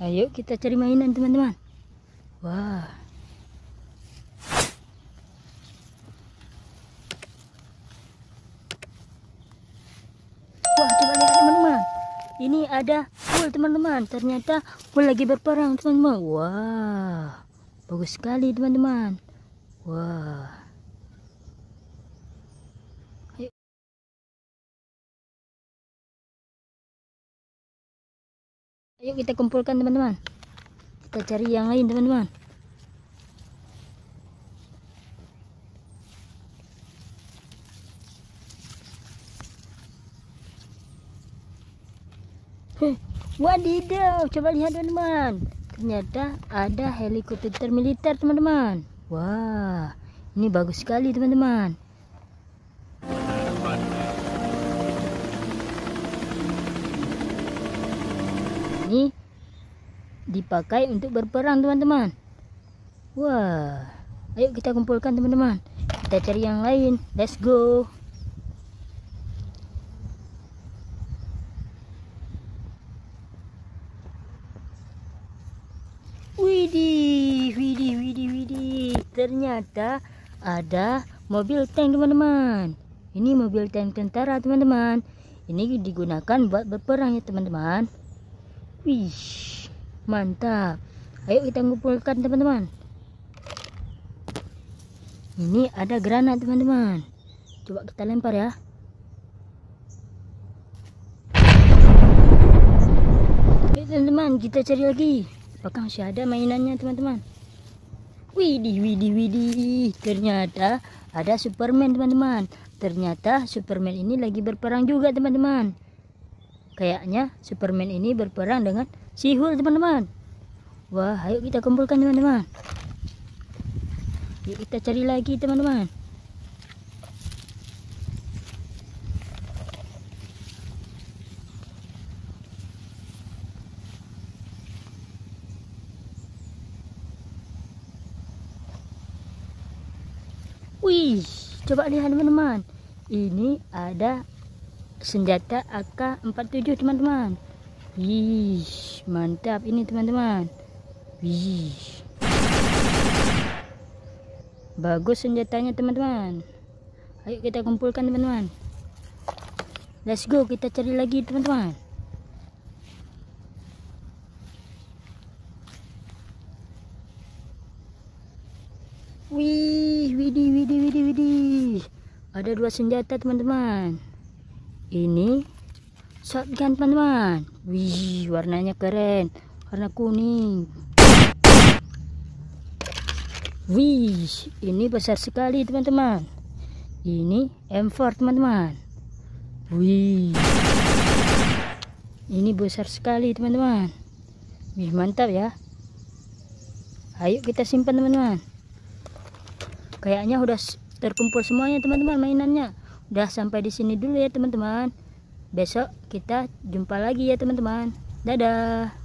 Ayo kita cari mainan teman-teman. Wah. Wah, coba lihat teman-teman. Ini ada full teman-teman. Ternyata full lagi berperang teman-teman. Wah. Bagus sekali teman-teman. Wah. Ayo kita kumpulkan teman-teman. Kita cari yang lain teman-teman. Wadidaw, coba lihat teman-teman. Ternyata ada helikopter militer teman-teman. Wah, ini bagus sekali teman-teman. Ini dipakai untuk berperang teman-teman. Wah, ayo kita kumpulkan teman-teman. Kita cari yang lain. Let's go. Widih, widih, widih, widih. Ternyata ada mobil tank teman-teman. Ini mobil tank tentara teman-teman. Ini digunakan buat berperang ya teman-teman. Wih, mantap. Ayo kita ngumpulkan teman-teman. Ini ada granat teman-teman. Coba kita lempar ya. Ayo teman-teman, kita cari lagi. Apakah masih ada mainannya teman-teman? Widih, widih, widih. Ternyata ada Superman teman-teman. Ternyata Superman ini lagi berperang juga teman-teman. Kayaknya Superman ini berperang dengan Sihul teman-teman. Wah, ayo kita kumpulkan teman-teman. Yuk kita cari lagi teman-teman. Wih, coba lihat teman-teman. Ini ada senjata AK-47 teman-teman. Wih, mantap ini teman-teman. Wih. Bagus senjatanya teman-teman. Ayo kita kumpulkan teman-teman. Let's go, kita cari lagi teman-teman. Wih, widih, widih, widih, widih. Ada dua senjata teman-teman. Ini shotgun teman-teman. Wih, warnanya keren. Warna kuning. Wih, ini besar sekali teman-teman. Ini M4 teman-teman. Wih. Ini besar sekali teman-teman. Wih, mantap ya. Ayo kita simpan teman-teman. Kayaknya udah terkumpul semuanya teman-teman mainannya. Udah sampai di sini dulu ya teman-teman. Besok kita jumpa lagi ya teman-teman. Dadah.